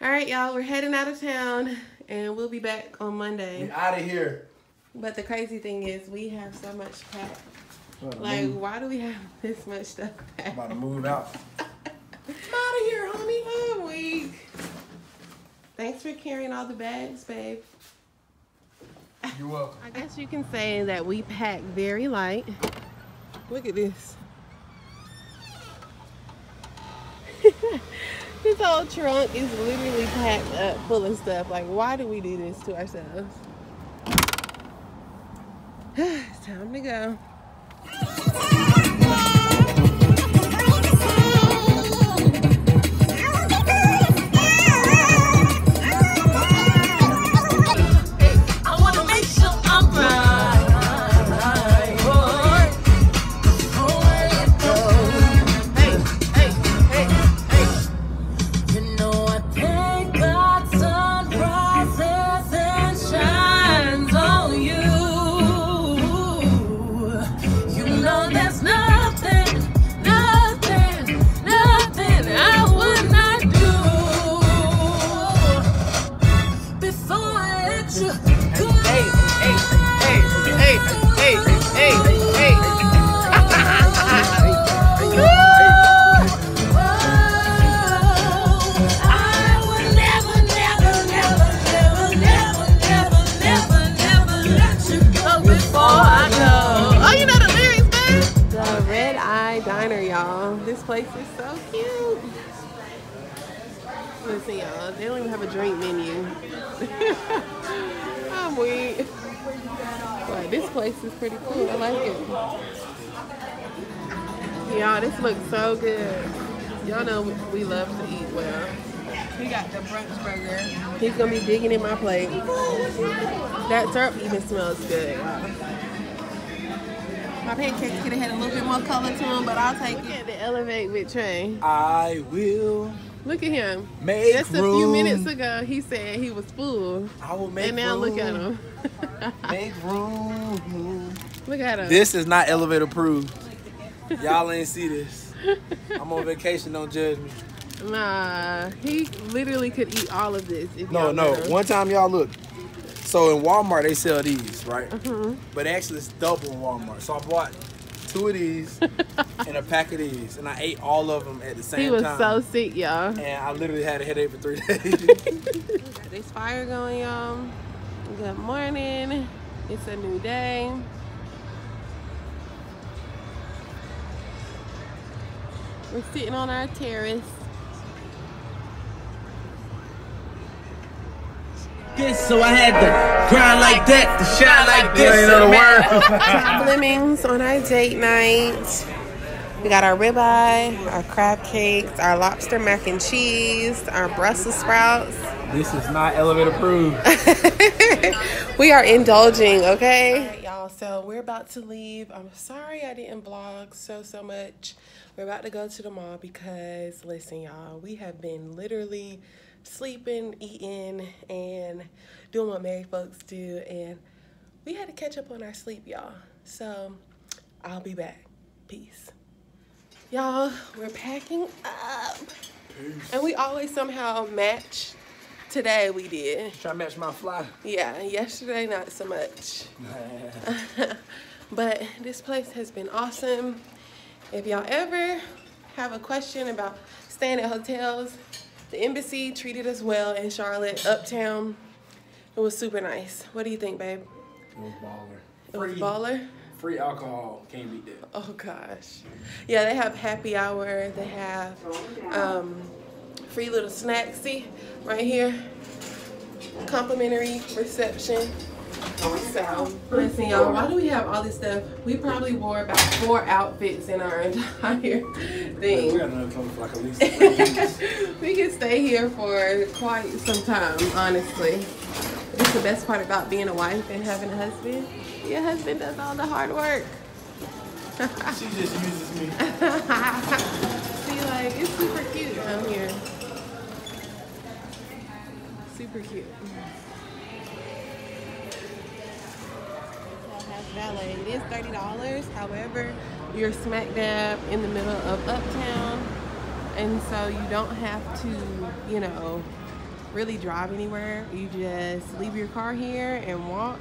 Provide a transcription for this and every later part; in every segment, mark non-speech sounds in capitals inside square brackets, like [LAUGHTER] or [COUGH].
All right, y'all, we're heading out of town and we'll be back on Monday. We out of here. But the crazy thing is, we have so much packed. Like, move. why do we have [LAUGHS] this much stuff packed? about to move out. [LAUGHS] I'm out of here, homie. I'm weak. Thanks for carrying all the bags, babe. You're welcome. [LAUGHS] I guess you can say that we pack very light. Look at this. This whole trunk is literally packed up full of stuff. Like, why do we do this to ourselves? [SIGHS] it's time to go. This. Oh, place is so cute. Listen, y'all, they don't even have a drink menu. I'm weak. But this place is pretty cool. I like it. Y'all, this looks so good. Y'all know we love to eat well. We got the brunch burger. He's gonna be digging in my plate. That syrup even smells good. My pancakes could have had a little bit more color to them, but I'll take it. Look at the Elevate with Tre. I will Look at him. make Just a few minutes ago, he said he was full. I will make And now room. look at him. [LAUGHS] Make room. look at him. This is not elevator proof. Y'all ain't see this. I'm on vacation. Don't judge me. Nah, he literally could eat all of this. If No, no. One time, y'all look. So in Walmart, they sell these, right? Mhm. But actually, it's double in Walmart. So I bought two of these and a pack of these, and I ate all of them at the same time. He was time. so sick, y'all. and I literally had a headache for three [LAUGHS] days. There's fire going on. Good morning. It's a new day. We're sitting on our terrace. This, so I had to grind like that, to shine like this. ain't know the word. Flemings [LAUGHS] on our date night. We got our ribeye, our crab cakes, our lobster mac and cheese, our Brussels sprouts. this is not elevator approved. [LAUGHS] we are indulging, okay? y'all, so we're about to leave. I'm sorry I didn't vlog so, so much. We're about to go to the mall because, listen, y'all, we have been literally sleeping, eating, and doing what married folks do. And we had to catch up on our sleep, y'all. So I'll be back. Peace. Y'all, we're packing up. And we always somehow match. Today we did. Try to match my fly. Yeah, yesterday not so much. [LAUGHS] but this place has been awesome. If y'all ever have a question about staying at hotels, the embassy treated us well in Charlotte, uptown. It was super nice. What do you think, babe? It was baller. It was Free, baller? free alcohol. Can't beat that. Oh gosh. Yeah, they have happy hour. They have um, free little snacks. See, right here. Complimentary reception. So, listen, y'all, why do we have all this stuff? We probably wore about four outfits in our [LAUGHS] entire We thing. got another like at least [LAUGHS] we can stay here for quite some time, honestly. It's the best part about being a wife and having a husband. Your husband does all the hard work. She just uses me. [LAUGHS] See, like, it's super cute down here. Super cute. Valet. It is thirty dollars. However, you're smack dab in the middle of uptown, and so you don't have to, you know, really drive anywhere. You just leave your car here and walk.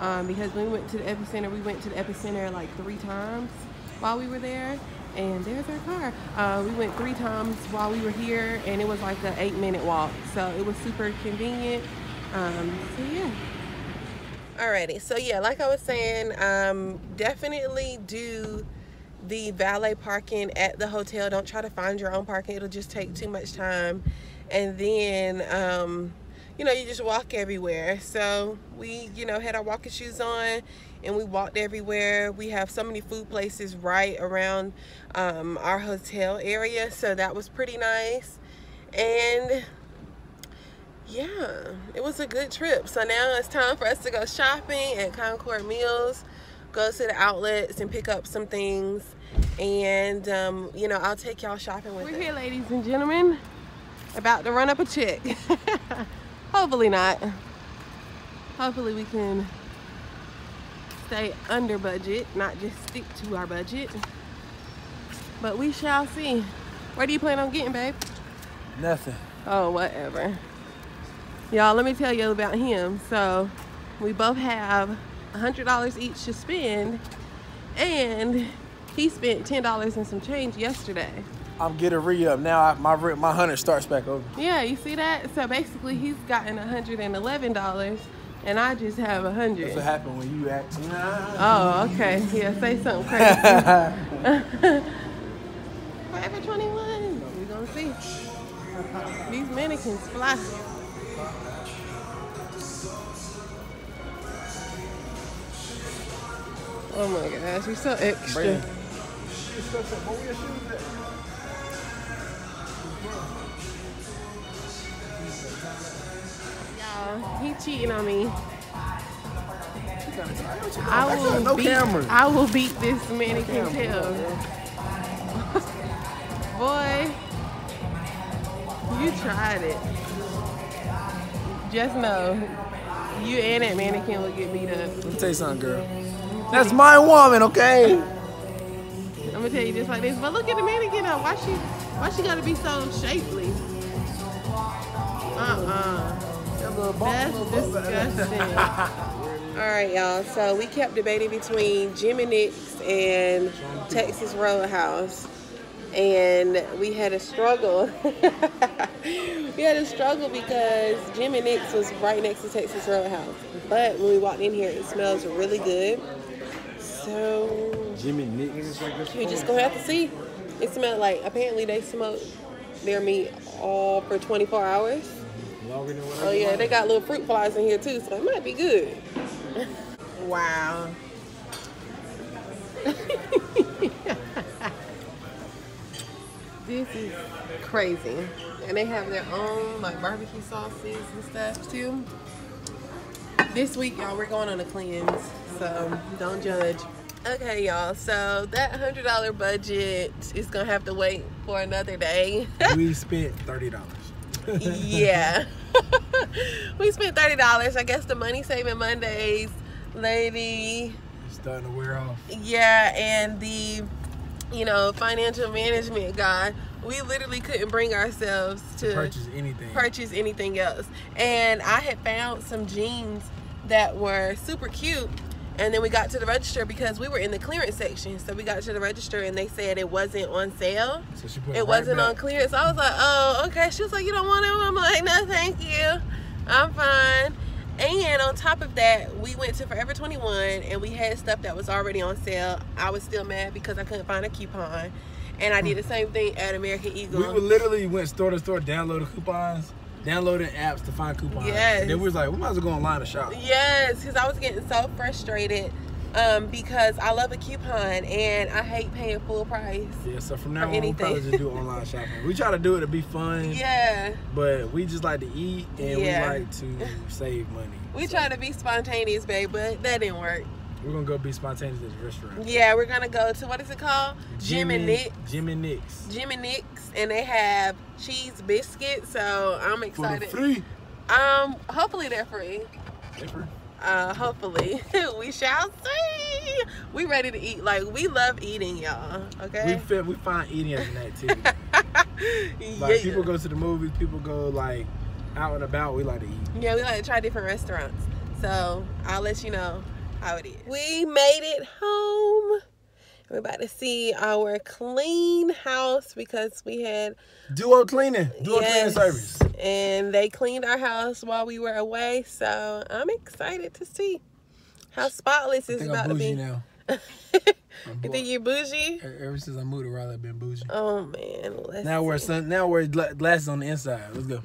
Um, because when we went to the EpiCentre, we went to the EpiCentre like three times while we were there. And there's our car. Uh, we went three times while we were here, and it was like an eight minute walk. So it was super convenient. Um, so yeah. Alrighty, so yeah, like I was saying, um, definitely do the valet parking at the hotel. Don't try to find your own parking; it'll just take too much time. And then, um, you know, you just walk everywhere. So we, you know, had our walking shoes on, and we walked everywhere. We have so many food places right around um, our hotel area, so that was pretty nice. And yeah, it was a good trip. So now it's time for us to go shopping at Concord Mills, go to the outlets and pick up some things. And, um, you know, I'll take y'all shopping with We're here, ladies and gentlemen, about to run up a check. [LAUGHS] Hopefully not. Hopefully we can stay under budget, not just stick to our budget. But we shall see. Where do you plan on getting, babe? Nothing. Oh, whatever. Y'all, let me tell you about him. So, we both have $100 each to spend, and he spent $10 and some change yesterday. I'm getting re-up. Now I, my my hundred starts back over. Yeah, you see that? So basically, he's gotten $111, and I just have a 100 That's what happened when you act. Oh, okay. Yeah, say something [LAUGHS] crazy. Forever 21. We're gonna see. These mannequins fly. Oh my gosh, you're so extra. Brandon. Y'all, he cheating on me. I will no beat, cameras. I will beat this mannequin tail. [LAUGHS] Boy, you tried it. Just know, you and that mannequin will get beat up. Let me tell you something, girl. That's my woman, okay? I'm gonna tell you just like this. But look at the mannequin though. Why she why she gotta be so shapely? Uh-uh. That's disgusting. [LAUGHS] Alright y'all, so we kept debating between Jimmy Nick's and Texas Roadhouse. And we had a struggle. [LAUGHS] we had a struggle because Jimmy Nick's was right next to Texas Roadhouse. But when we walked in here, it smells really good. So Jimmy Nick. we just gonna have to see. It smelled like apparently they smoke their meat all for 24 hours. Oh yeah, they got little fruit flies in here too, so it might be good. [LAUGHS] wow. This is crazy. And they have their own like barbecue sauces and stuff too. This week, y'all, we're going on a cleanse, so don't judge. Okay, y'all, so that $100 budget is gonna have to wait for another day. [LAUGHS] we spent thirty dollars. yeah. [LAUGHS] [LAUGHS] we spent $30. I guess the money saving Mondays, lady. Starting to wear off. Yeah, and the, you know, financial management guy. We literally couldn't bring ourselves to Purchase anything. purchase anything else. And I had found some jeans that were super cute. And then we got to the register because we were in the clearance section. So we got to the register and they said it wasn't on sale. So she put It right wasn't back. on clearance. I was like, oh, okay. She was like, you don't want it? I'm like, no, thank you. I'm fine. And on top of that, we went to Forever 21 and we had stuff that was already on sale. I was still mad because I couldn't find a coupon. And I did the same thing at American Eagle. We literally went store to store, downloaded coupons, downloaded apps to find coupons. Yes. And then we was like, we might as well go online and shop. Yes, because I was getting so frustrated um, because I love a coupon and I hate paying full price. Yeah, so from now on, we'll probably just do online shopping. We try to do it to be fun, [LAUGHS] Yeah, but we just like to eat and Yeah. we like to [LAUGHS] save money. we So try to be spontaneous, babe, but that didn't work. We're gonna go be spontaneous at the restaurant. Yeah, we're gonna go to what is it called? Jim and Nick. Jim and Nick's. Jim and Nick's, and they have cheese biscuits. So I'm excited. For free. Um, hopefully they're free. They free. Uh, hopefully [LAUGHS] we shall see. We ready to eat. Like we love eating, y'all. We Okay. fit, we find eating as an activity. [LAUGHS] Like yeah. people go to the movies, people go like out and about, we like to eat. Yeah, we like to try different restaurants. So I'll let you know how it is. We made it home. We're about to see our clean house because we had Duo cleaning, duo Yes. cleaning service. and they cleaned our house while we were away. So I'm excited to see how spotless it's about to be. now. [LAUGHS] You think you're bougie? Ever since I moved to Raleigh, I've been bougie. Oh man, Now we're sun. Now gla- glasses on the inside. Let's go.